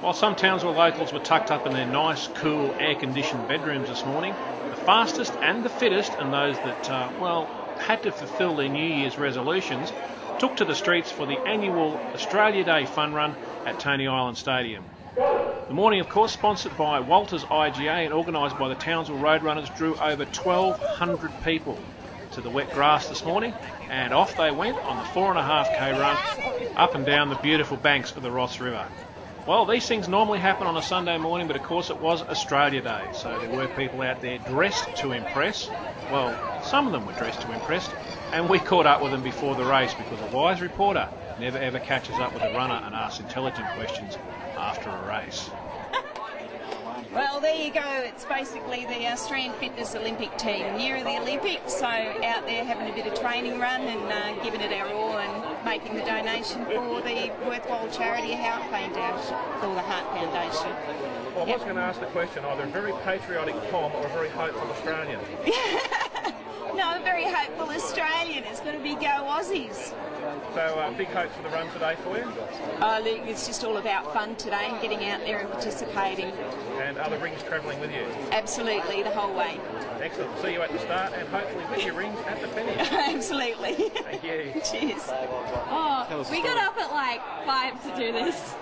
While some Townsville locals were tucked up in their nice, cool, air conditioned bedrooms this morning, the fastest and the fittest, and those that, uh, well, had to fulfil their New Year's resolutions, took to the streets for the annual Australia Day fun run at Tony Ireland Stadium. The morning, of course, sponsored by Walters IGA and organised by the Townsville Roadrunners, drew over 1,200 people to the wet grass this morning, and off they went on the four and a half k run up and down the beautiful banks of the Ross River. Well, these things normally happen on a Sunday morning, but of course it was Australia Day, so there were people out there dressed to impress. Well, some of them were dressed to impress, and we caught up with them before the race because a wise reporter never ever catches up with a runner and asks intelligent questions after a race. Well, there you go. It's basically the Australian Fitness Olympic team. Year of the Olympics, so out there having a bit of training run and uh, giving it our all and making the donation for the worthwhile charity Heart Foundation, for the Heart Foundation. Well, I was going to ask the question either a very patriotic Tom or a very hopeful Australian. no, a very hopeful Australian. It's going to be Go Aussies. So, uh, big hopes for the run today for you? Uh, it's just all about fun today and getting out there and participating. And are the rings travelling with you? Absolutely, the whole way. Excellent. See you at the start and hopefully with your rings at the finish. Absolutely. Thank you. Cheers. Oh, we got up at like 5 to do this.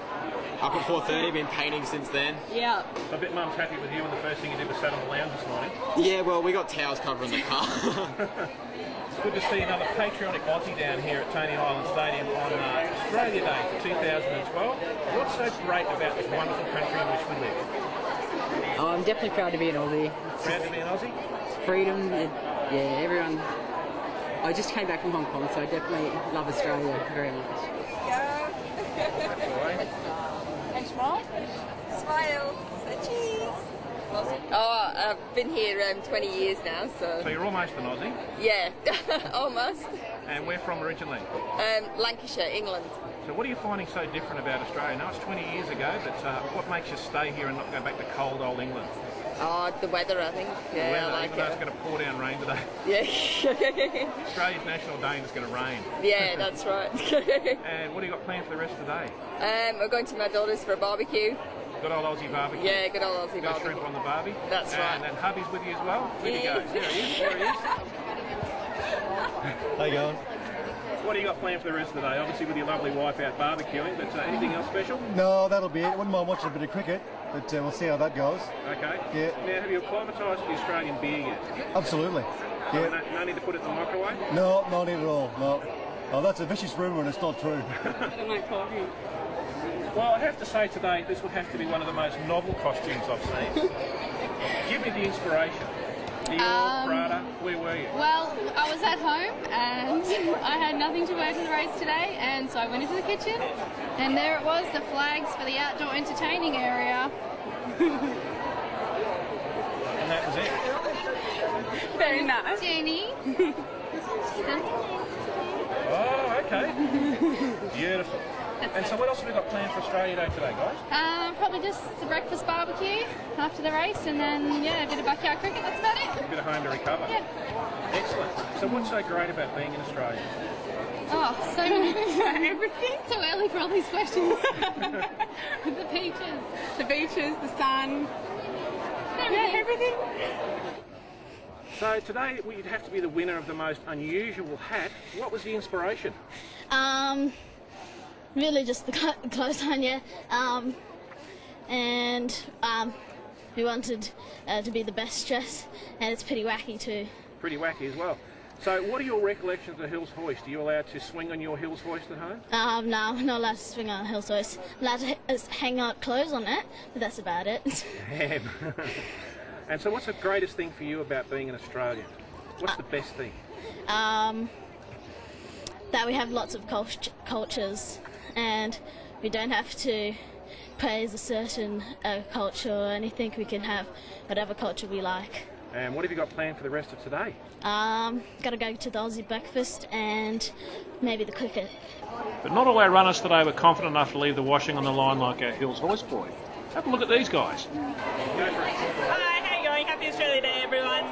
Up at 4.30, been painting since then. Yeah. I bet Mum's happy with you and the first thing you did was sat on the lounge this morning. Yeah, well, we got towels covering the car. Good to see another patriotic Aussie down here at Tony Ireland Stadium on uh, Australia Day for 2012. What's so great about this wonderful country in which we live? Oh, I'm definitely proud to be an Aussie. Proud to be an Aussie? It's freedom, it, yeah, everyone. I just came back from Hong Kong, so I definitely love Australia very much. And smile. Smile. So cheese. Oh, I've been here um, 20 years now, so. So you're almost an Aussie? Yeah, almost. And where from originally? Um, Lancashire, England. So what are you finding so different about Australia? Now it's 20 years ago, but uh, what makes you stay here and not go back to cold old England? Oh, the weather, I think. Yeah, the weather, I like even though it's going to pour down rain today. Yeah. Australia's national day and it's going to rain. yeah, that's right. And what do you got planned for the rest of the day? um, we're going to my daughter's for a barbecue. Good old Aussie barbecue. Yeah, good old Aussie Bit of barbecue. shrimp on the barbie. That's and, right. And then hubby's with you as well. Where'd he go? Yes. There he is. There he is. How you going? What do you got planned for the rest of the day? Obviously with your lovely wife out barbecuing, but uh, anything else special? No, that'll be it. Wouldn't mind watching a bit of cricket, but uh, we'll see how that goes. Okay. Yeah. Now, have you acclimatised to the Australian beer yet? Absolutely. No, Yeah. no need to put it in the microwave? No, no need at all. No. Oh, that's a vicious rumour and it's not true. Well, I have to say today, this would have to be one of the most novel costumes I've seen. Give me the inspiration. Dior, Um, Prada, where were you? Well, I was at home and I had nothing to wear to the race today, and so I went into the kitchen, and there it was the flags for the outdoor entertaining area. And that was it. Very nice. Jenny. Oh, okay. Beautiful. And so what else have we got planned for Australia Day today, guys? Um, probably just a breakfast barbecue after the race, and then yeah, a bit of backyard cricket. That's about it. A bit of home to recover. Yeah. Excellent. So what's so great about being in Australia? Oh, so everything. So early for all these questions. the beaches. The beaches, the sun, Everything. everything. So today we'd have to be the winner of the most unusual hat. What was the inspiration? Um, really just the clothes on, yeah. Um, and um, we wanted uh, to be the best dress, and it's pretty wacky too. Pretty wacky as well. So what are your recollections of the Hills Hoist? Are you allowed to swing on your Hills Hoist at home? Um, no, I'm not allowed to swing on a hill, so it's allowed to h- hang out clothes on it, but that's about it. Damn. and so what's the greatest thing for you about being an Australian? What's the best thing? um, that we have lots of cult- cultures, and we don't have to praise a certain uh, culture or anything. We can have whatever culture we like. And what have you got planned for the rest of today? Um, gotta go to the Aussie breakfast and maybe the cricket. But not all our runners today were confident enough to leave the washing on the line like our Hills Hoist boy. Have a look at these guys. Hi, how you going? Happy Australia Day, everyone.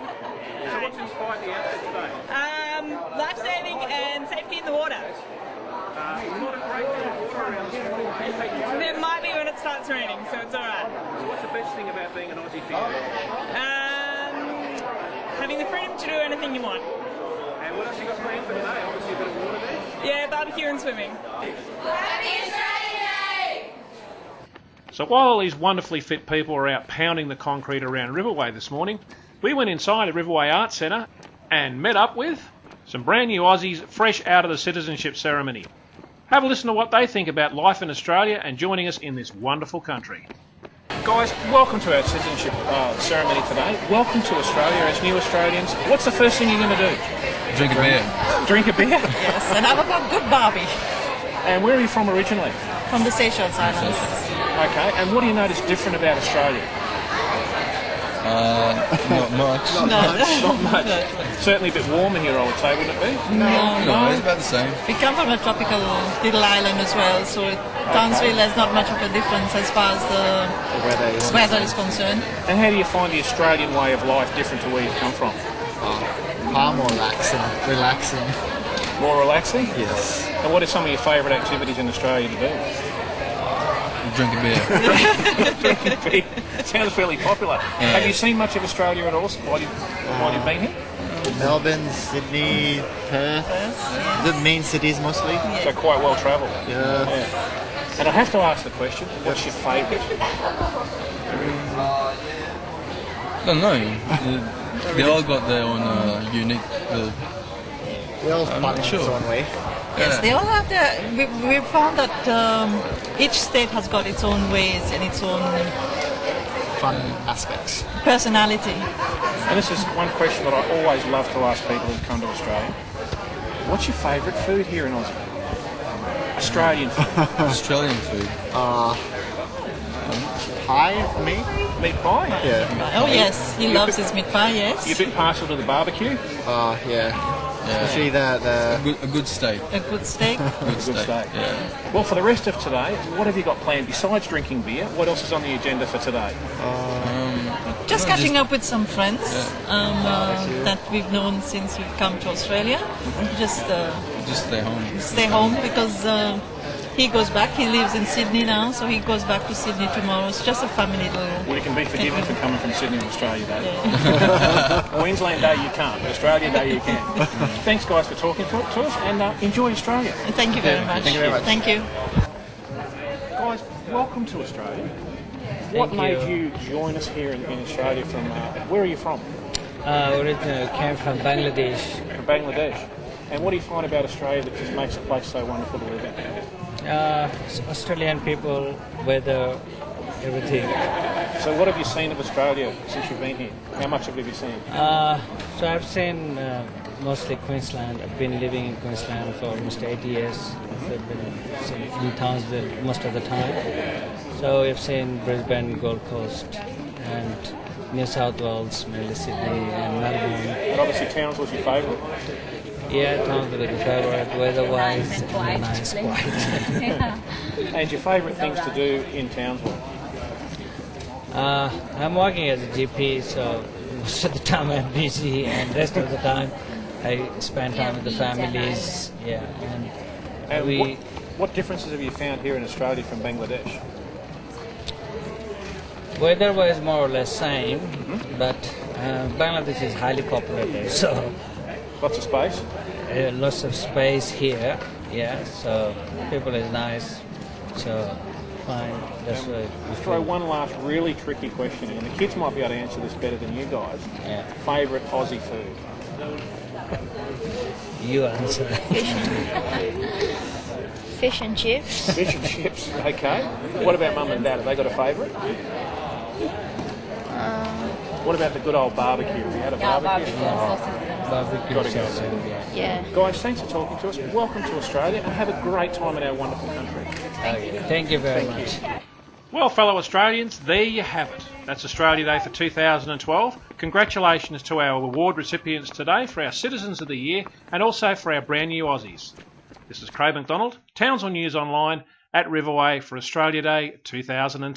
So what's inspired the outfit today? Um, life saving and safety in the water. Uh, not a great deal of water around this morning. what's the best thing about being an Aussie for you? Um, having the freedom to do anything you want. And what else you got planned for today? Obviously a bit of water there. Yeah, barbecue and swimming. Happy So while all these wonderfully fit people were out pounding the concrete around Riverway this morning, we went inside at Riverway Arts Centre and met up with some brand new Aussies fresh out of the citizenship ceremony. Have a listen to what they think about life in Australia and joining us in this wonderful country. Guys, welcome to our citizenship uh, ceremony today. Welcome to Australia as new Australians. What's the first thing you're going to do? Drink a beer. Drink a beer? Yes, and have a good barbie And where are you from originally? from the Seychelles Islands. Okay, and what do you notice different about Australia? Uh, not much. Not No. much. Not much. Certainly a bit warmer here, I would say, wouldn't it be? No. No, it's about the same. We come from a tropical little island as well, so it, Townsville has not much of a difference as far as the weather is weather is concerned. And how do you find the Australian way of life different to where you've come from? far more relaxing. Relaxing. More relaxing? Yes. And what are some of your favourite activities in Australia to do? Drink a beer. Drinking beer. Sounds fairly popular. Have you seen much of Australia at all while, you, while you've been here? Melbourne, Sydney, Perth, the main cities mostly. So quite well travelled. Yeah. And I have to ask the question, what's your favourite? I don't know. They- They all got their own uh, unique. Uh, They all I'm fun not in sure. its own way. Yes, they all have their. We, we found that um, each state has got its own ways and its own Fun aspects. personality. And this is one question that I always love to ask people who come to Australia. What's your favourite food here in Aussie? Australian food. Australian food. Uh, pie for me. Meat pie? Yeah. Oh yes, he loves his meat pie. Yes, You a bit partial to the barbecue? Uh, yeah. Especially the, the A good, a good steak. a good steak. Good steak. steak. Yeah. Well, for the rest of today, what have you got planned besides drinking beer? What else is on the agenda for today? Just catching up with some friends um, uh, that we've known since we've come to Australia. Just uh, Just stay home. stay home because uh, he goes back. He lives in Sydney now, so he goes back to Sydney tomorrow. It's just a family little. Well, you can be forgiven for coming from Sydney to Australia Day. Queensland Day you can't, but Australia Day you can. Thanks, guys, for talking to, to us, and uh, enjoy Australia. Thank you very much. Thank you very much. Thank you. Guys, welcome to Australia. what Thank made you. you join us here in, in Australia from, uh, where are you from? Uh, originally came from Bangladesh. From Bangladesh. And what do you find about Australia that just makes the place so wonderful to live in? Uh, Australian people, weather, everything. So what have you seen of Australia since you've been here? How much have you seen? Uh, so I've seen uh, mostly Queensland. I've been living in Queensland for almost eight years. I've been in Townsville most of the time. So I've seen Brisbane, Gold Coast, and New South Wales, mainly Sydney and Melbourne. And obviously Townsville's your favourite. Yeah, Townsville is the favorite weather-wise. Nice and quiet, nice, actually. quiet. And your favourite things to do in Townsville? Uh, I'm working as a GP, so most of the time I'm busy, and rest of the time I spend time with the families. Yeah, and, And we. what, what differences have you found here in Australia from Bangladesh? Weather-wise, more or less same, but uh, Bangladesh is highly populated, so Lots of space? uh, lots of space here. Yeah, so people is nice, so fine. That's why. we Let's throw one last really tricky question in, and the kids might be able to answer this better than you guys. Yeah. Favourite Aussie food? You answer. Fish and chips. Fish and chips. Okay. What about mum and dad? Have they got a favourite? What about the good old barbecue? Have you had a Yeah, barbecue? Barbecue Got to go sauce, there. Yeah. Guys, thanks for talking to us. Welcome to Australia and have a great time in our wonderful country. Thank you Thank you very Thank much. Well, fellow Australians, there you have it. That's Australia Day for 2012. Congratulations to our award recipients today for our Citizens of the Year and also for our brand new Aussies. This is Craig McDonald, Townsville News Online at Riverway for Australia Day 2010.